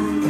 you.